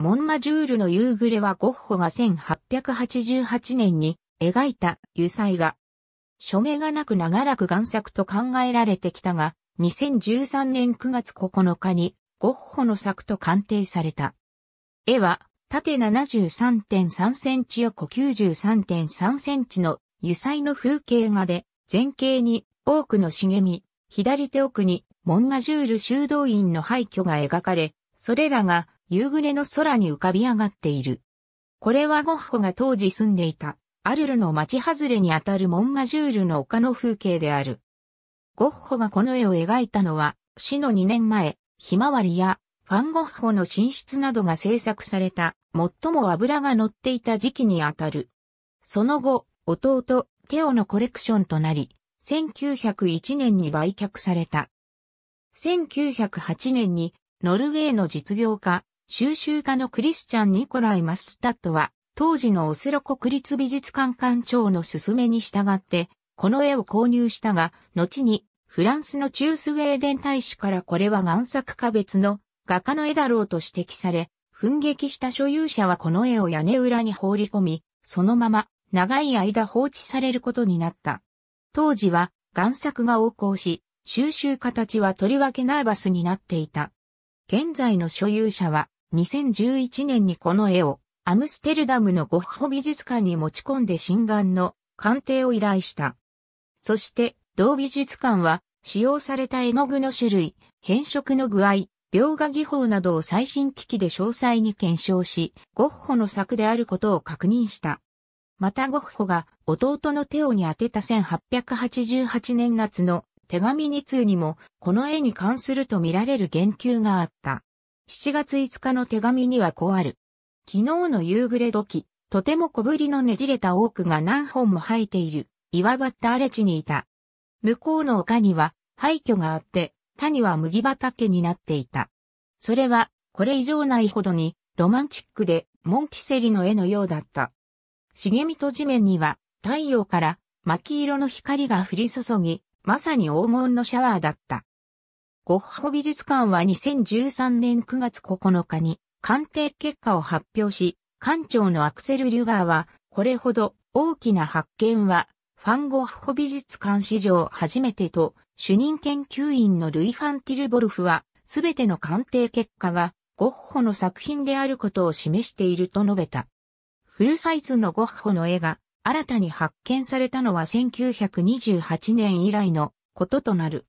モンマジュールの夕暮れはゴッホが1888年に描いた油彩画。署名がなく長らく贋作と考えられてきたが、2013年9月9日にゴッホの作と鑑定された。絵は縦73.3センチ横93.3センチの油彩の風景画で前景に多くの茂み、左手奥にモンマジュール修道院の廃墟が描かれ、それらが夕暮れの空に浮かび上がっている。これはゴッホが当時住んでいた、アルルの町外れにあたるモンマジュールの丘の風景である。ゴッホがこの絵を描いたのは、死の2年前、ひまわりやファンゴッホの寝室などが制作された、最も油が乗っていた時期にあたる。その後、弟、テオのコレクションとなり、1901年に売却された。1908年に、ノルウェーの実業家、収集家のクリスチャン・ニコライ・マスタットは、当時のオセロ国立美術館館長の勧めに従って、この絵を購入したが、後にフランスの中スウェーデン大使からこれは贋作か別の画家の絵だろうと指摘され、奮撃した所有者はこの絵を屋根裏に放り込み、そのまま長い間放置されることになった。当時は贋作が横行し、収集家たちはとりわけナーバスになっていた。現在の所有者は2011年にこの絵をアムステルダムのゴッホ美術館に持ち込んで心眼の鑑定を依頼した。そして同美術館は使用された絵の具の種類、変色の具合、描画技法などを最新機器で詳細に検証し、ゴッホの作であることを確認した。またゴッホが弟のテオに宛てた1888年夏の手紙2通にもこの絵に関するとみられる言及があった。7月5日の手紙にはこうある。昨日の夕暮れ時、とても小ぶりのねじれた多くが何本も生えている、岩場った荒れ地にいた。向こうの丘には廃墟があって、他には麦畑になっていた。それは、これ以上ないほどに、ロマンチックで、モンキセリの絵のようだった。茂みと地面には、太陽から、巻色の光が降り注ぎ、まさに黄金のシャワーだった。ゴッホ美術館は2013年9月9日に鑑定結果を発表し、館長のアクセル・リュガーは、これほど大きな発見は、ファンゴッホ美術館史上初めてと、主任研究員のルイ・ファンティルボルフは、すべての鑑定結果がゴッホの作品であることを示していると述べた。フルサイズのゴッホの絵が新たに発見されたのは1928年以来のこととなる。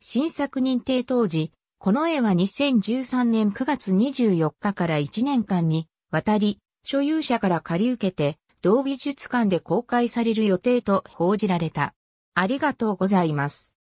新作認定当時、この絵は2013年9月24日から1年間に渡り、所有者から借り受けて、同美術館で公開される予定と報じられた。ありがとうございます。